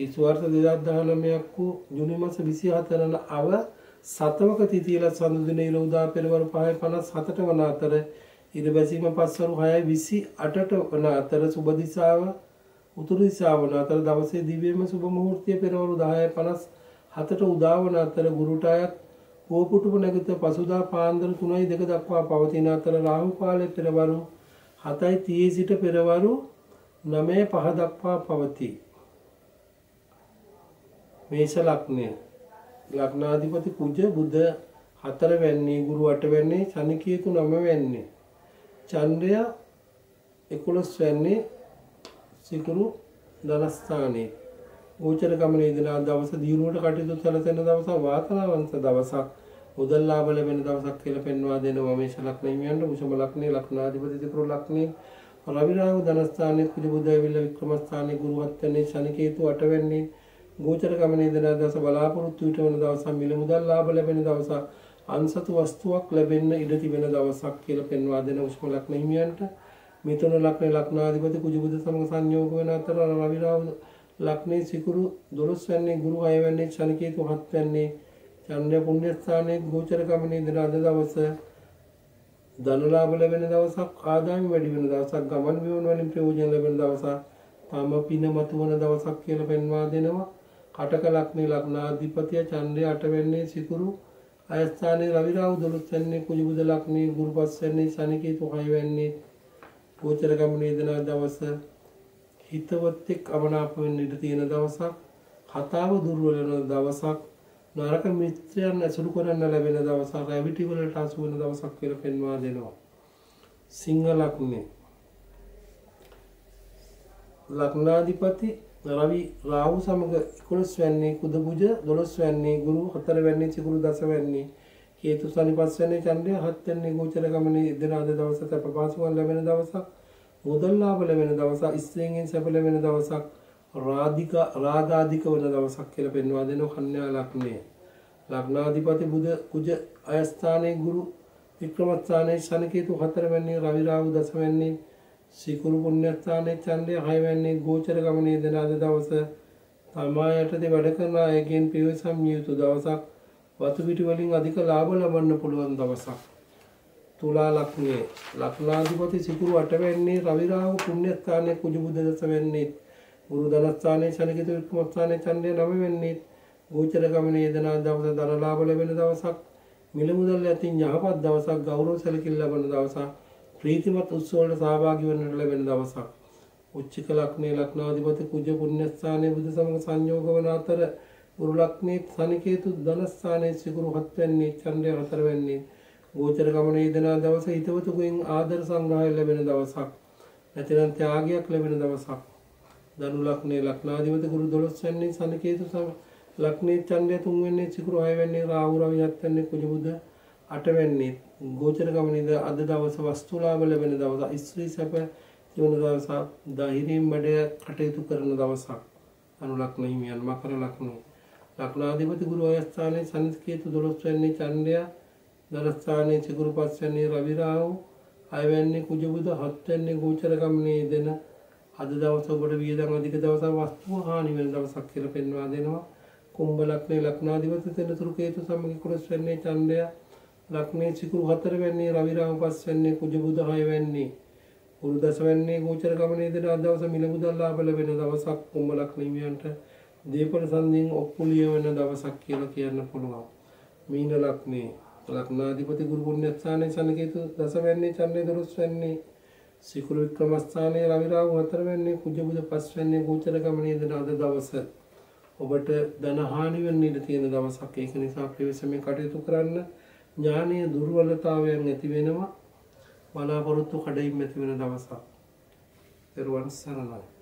ඉස්වර්ෂ 2019ක් වූ ජුනි මාස 24 වන අව සතවක තිතියල සඳු දින ඉර උදා පෙරවරු 5:57ට වන අතර ඉර බැසීම පස්වරු 6:28ට වන අතර සුබ දිශාව උතුරු දිශාව වන අතර දවසේ දිව්‍යම සුබ මුහූර්තය පෙරවරු 10:57ට උදා වන අතර ගුරුට අයත් පුවපුටුව නැගිට පසුදා පාන්දර 3:02 දක්වා පවතින අතර රාහු කාලය පෙරවරු 7:30 සිට පෙරවරු 9:05 දක්වා පවතී. මේෂ ලග්නය. ලග්නාධිපති කුජ බුධ හතර වැන්නේ ගුරු අට වැන්නේ ශනි කේතු නම වැන්නේ. චන්ද්‍රය 11 වැන්නේ සිකුරු ධනස්ථානයේ ගෝචර ගමනේ දිනා දවස දියුණුවට කටයුතු සැලසෙන දවසක් වාසනාවන්ත දවසක් මුදල් ලාභ ලැබෙන දවසක් කියලා පෙන්වා දෙනවා මේෂ ලග්න හිමියන්ට වෘෂභ ලග්නේ ලග්නාධිපති සිකුරු ලග්නේ රවි රාහු ධනස්ථානයේ කුජ බුධ ඇවිල්ලා වික්‍රම ස්ථානයේ ගුරු හත් වෙන්නේ ශනි කේතු අට වෙන්නේ. ගෝචර ගමනේ දිනා දවස බලාපොරොත්තු විට වෙන දවසක් මිල මුදල් ලාභ ලැබෙන දවසක් අන්සතු වස්තුවක් ලැබෙන්න ඉඩ තිබෙන දවසක් කියලා පෙන්වා දෙන වෘෂභ ලග්න හිමියන්ට මිථුන ලග්නේ ලග්නාධිපති කුජ බුධ සමග සංයෝග වෙන අතර රවි රාහු ලක්නේ සිකුරු දොළොස් වැන්නේ ගුරු අය වැන්නේ ශනිකේතු හත් වැන්නේ චන්ද්‍ර පුණ්‍ය ස්ථානයේ ගෝචර ගමනේ දින අද දවස ධනලාභ ලැබෙන දවසක් ආදායම වැඩි වෙන දවසක් ගමන් බිමන් වලින් ප්‍රයෝජන ලැබෙන දවසක් තම පින මතුවන දවසක් කියලා පෙන්වා දෙනවා. කටක ලක්නේ ලග්නාධිපතිය චන්ද්‍රය අට වෙන්නේ සිකුරු අයස්ථානයේ රවි රාහු දොළොස් වෙන්නේ කුජ බුද ලක්නේ ගුරු පස් වෙන්නේ ශනිකේතු හය වෙන්නේ ගෝචර ගමනේ දින දවස. හිතවත්තෙක් අමනාප වෙන්න ඉඩ තියෙන දවසක් කතාව දුර්වල වෙන දවසක් නරක මිත්‍රයන් ඇසුරු කරන්න ලැබෙන දවසක් රැවිටි වලට අසු වෙන දවසක් කියලා පෙන්වා දෙනවා. සිංහ ලග්නේ ලග්නාධිපති රවි රාහු සමග 11 වැන්නේ කුද බුජ 12 වැන්නේ ගුරු 4 වැන්නේ සිකුරු 10 වැන්නේ හේතු සනිපස් වැන්නේ චන්ද්‍රය 7 වැන්නේ ගෝචර ගමනේ දින අද දවසට ප්‍රපාසුවන් ලැබෙන දවසක් මුදල් ලාභ ලැබෙන දවසක් ස්ත්‍රීන්ගෙන් සැප ලැබෙන දවසක් රාධික රාගාධික වන දවසක් කියලා පෙන්වා දෙනවා කන්‍යා ලග්නය. ලග්නාධිපති බුධ කුජ අයස්ථානයේ ගුරු වික්‍රමස්ථානයේ ශනිකේතු හතර වෙන්නේ රවි රාහු දස වෙන්නේ සිකුරු පුණ්‍යස්ථානයේ ඡන්දය හය වෙන්නේ ගෝචර ගමනේ දෙන අද දවස තමා යටතේ වැඩ කරන අයගෙන් පියවසම් යුතු දවසක් වතු පිටි වලින් අධික ලාභ ලබන්න පුළුවන් දවසක්. තුලා ලක්ෂණයේ ලක්ෂණාධිපති සිකුරු අට වෙන්නේ රවි රාහු පුණ්‍ය ස්ථානයේ කුජ බුද දස වෙන්නේ ගුරු ධනස්ථානයේ ශනිකිත වික්‍රම ස්ථානයේ ඡන්දය නව වෙන්නේ ගෝචර ගමනේ යෙදෙනා දවස ධන ලාභ ලැබෙන දවසක් මිල මුදල් ඇතින් යහපත් දවසක් ගෞරව සැලකිලි ලබන දවසක් ප්‍රීතිමත් උත්සව වලට සහභාගී වෙන්නට ලැබෙන දවසක්. උච්චික ලක්ෂණයේ ලක්ෂණාධිපති කුජ පුණ්‍ය ස්ථානයේ බුදු සමග සංයෝග වන අතර ගුරු ලක්ෂණයේ ශනිකේතු ධනස්ථානයේ සිකුරු හත් වෙන්නේ ඡන්දය හතර වෙන්නේ ගෝචර ගමනේ යෙදෙනා දවස හිතවතුගෙන් ආදර සංග්‍රහය ලැබෙන දවසක්. නැතිනම් ත්‍යාගයක් ලැබෙන දවසක්. ධනු ලග්නේ ලග්නාධිපති ගුරු 12 වෙන්නේ සනකේතු සම ලග්නේ ඡන්දය 3 වෙන්නේ සිකුරු 6 වෙන්නේ රාහු රවි 7 වෙන්නේ කුජ බුද 8 වෙන්නේ ගෝචර ගමනේද අද දවස වස්තු ලාභ ලැබෙන දවස ස්ත්‍රී සැප ජීවන දවසක් ධෛර්යයෙන් වැඩ කටයුතු කරන දවසක්. අනු ලග්න හිමියන් මකර ලග්නේ ලග්නාධිපති ගුරු අයස්ථානයේ සනිකේතු 12 වෙන්නේ ඡන්දය ධනස්ථානයේ සිකුරු පස්වැන්නේ රවි රාහු හයවැන්නේ කුජ බුද හත්වැන්නේ ගෝචර ගමනේ දෙන අද දවස ඔබට වියදම් අධික දවසක් වස්තුව හානි වෙන දවසක් කියලා පෙන්වා දෙනවා. කුම්භ ලග්නේ ලග්නාධිපති තෙනතුරු කේතු සමග 11 වෙන්නේ ඡන්දය ලග්නේ සිකුරු හතර වෙන්නේ රවි රාහු පස් වෙන්නේ කුජ බුද හය වෙන්නේ. ගුරු දස වෙන්නේ ගෝචර ගමනේ දෙන අද දවස මිල මුදල් ලාභ ලැබෙන දවසක් කුම්භ ලග්න හිමියන්ට දීපල සංදීන් ඔප්පුලිය වෙන දවසක් කියලා කියන්න පුළුවන්. මීන ලග්නේ ලක්නාධිපති ගුරු පුණ්‍යස්ථානයේ සනකේතු දස වෙන්නේ චන්ද්‍රේ දොළොස් වෙන්නේ. සිකුරු වික්‍රමස්ථානයේ රවි රාහු හතර වෙන්නේ කුජ බුද පස් වෙන්නේ ගෝචර ගමනේ දෙන අද දවස. ඔබට ධන හානි වෙන්න ඉඩ තියෙන දවසක්. ඒක නිසා ප්‍රවේශමෙන් කටයුතු කරන්න ඥානීය දුර්වලතාවයන් ඇති වෙනවා බලාපොරොත්තු කඩයින් ඇති වෙන දවසක්. දරුවන් සරණයි